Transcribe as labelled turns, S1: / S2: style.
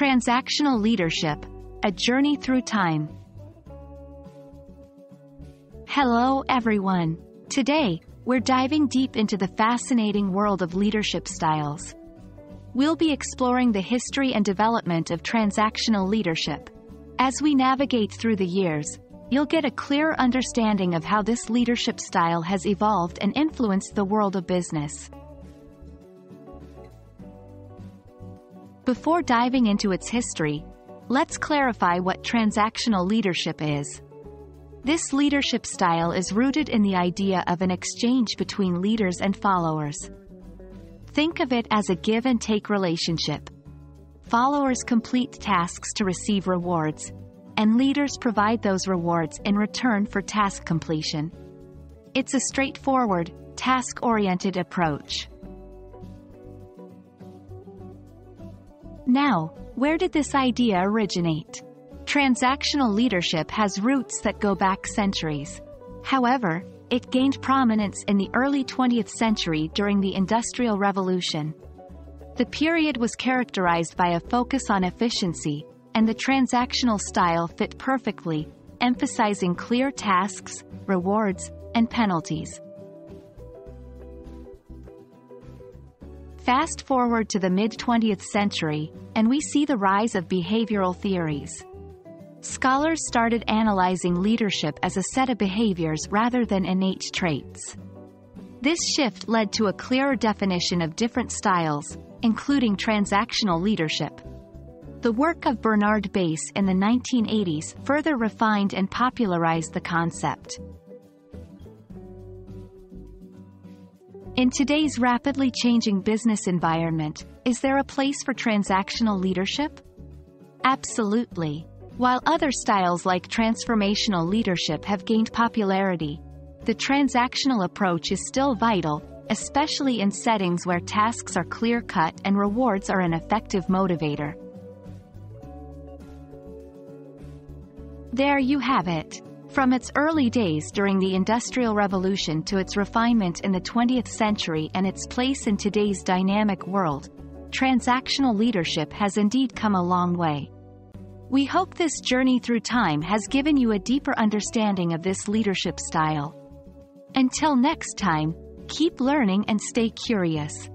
S1: Transactional Leadership, A Journey Through Time. Hello everyone. Today, we're diving deep into the fascinating world of leadership styles. We'll be exploring the history and development of transactional leadership. As we navigate through the years, you'll get a clearer understanding of how this leadership style has evolved and influenced the world of business. Before diving into its history, let's clarify what transactional leadership is. This leadership style is rooted in the idea of an exchange between leaders and followers. Think of it as a give and take relationship. Followers complete tasks to receive rewards, and leaders provide those rewards in return for task completion. It's a straightforward, task-oriented approach. Now, where did this idea originate? Transactional leadership has roots that go back centuries. However, it gained prominence in the early 20th century during the Industrial Revolution. The period was characterized by a focus on efficiency, and the transactional style fit perfectly, emphasizing clear tasks, rewards, and penalties. Fast forward to the mid-20th century, and we see the rise of behavioral theories. Scholars started analyzing leadership as a set of behaviors rather than innate traits. This shift led to a clearer definition of different styles, including transactional leadership. The work of Bernard Bass in the 1980s further refined and popularized the concept. In today's rapidly changing business environment, is there a place for transactional leadership? Absolutely. While other styles like transformational leadership have gained popularity, the transactional approach is still vital, especially in settings where tasks are clear-cut and rewards are an effective motivator. There you have it. From its early days during the Industrial Revolution to its refinement in the 20th century and its place in today's dynamic world, transactional leadership has indeed come a long way. We hope this journey through time has given you a deeper understanding of this leadership style. Until next time, keep learning and stay curious.